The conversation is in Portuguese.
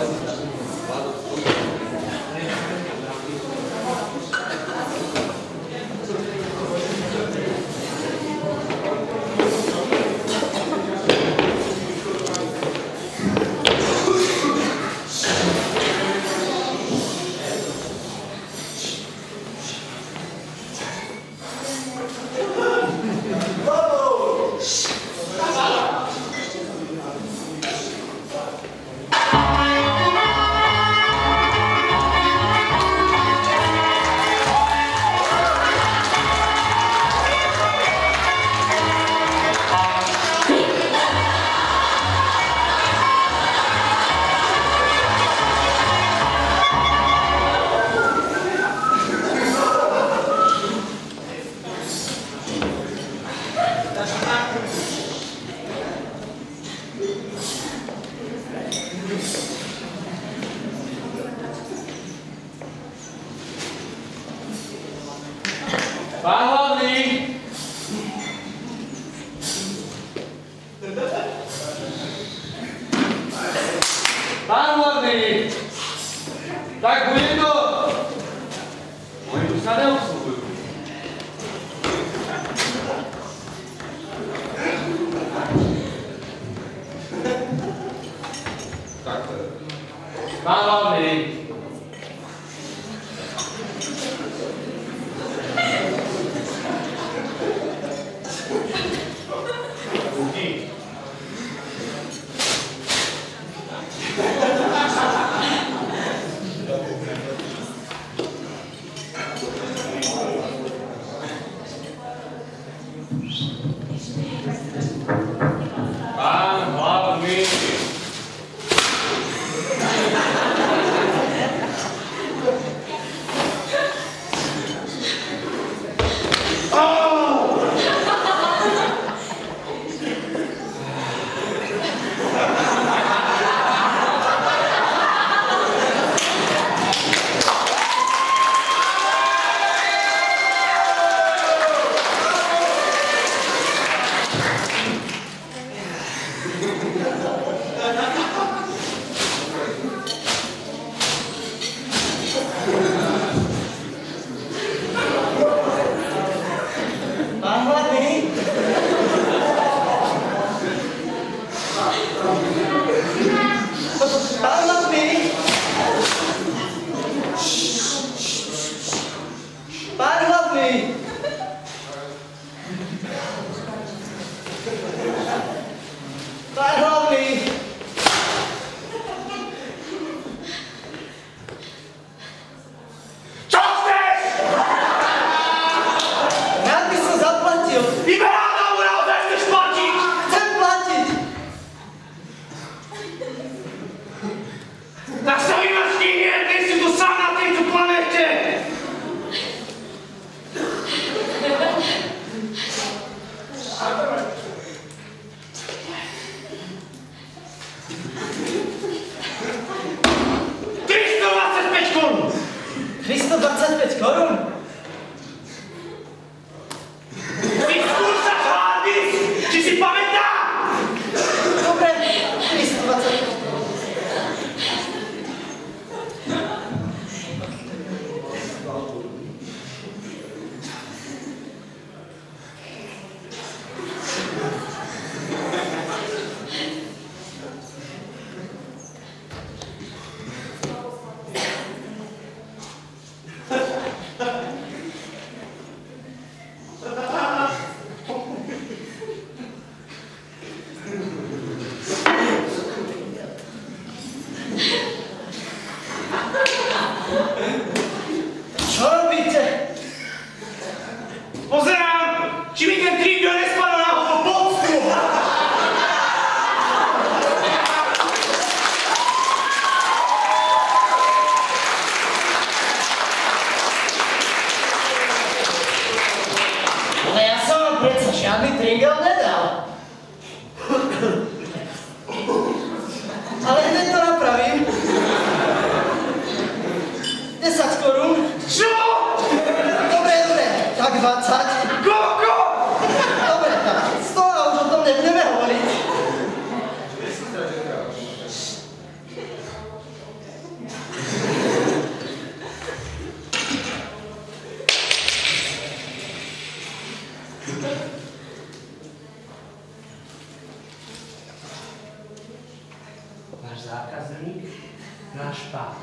감사합니다. Vai, Rodrigo. Vai, Rodrigo. Tá aguento. Muito cadê o suco? Tá. Vai, Rodrigo. Jest to 20 koron! ત્યાં B three D oblate Zákazník, náš pán.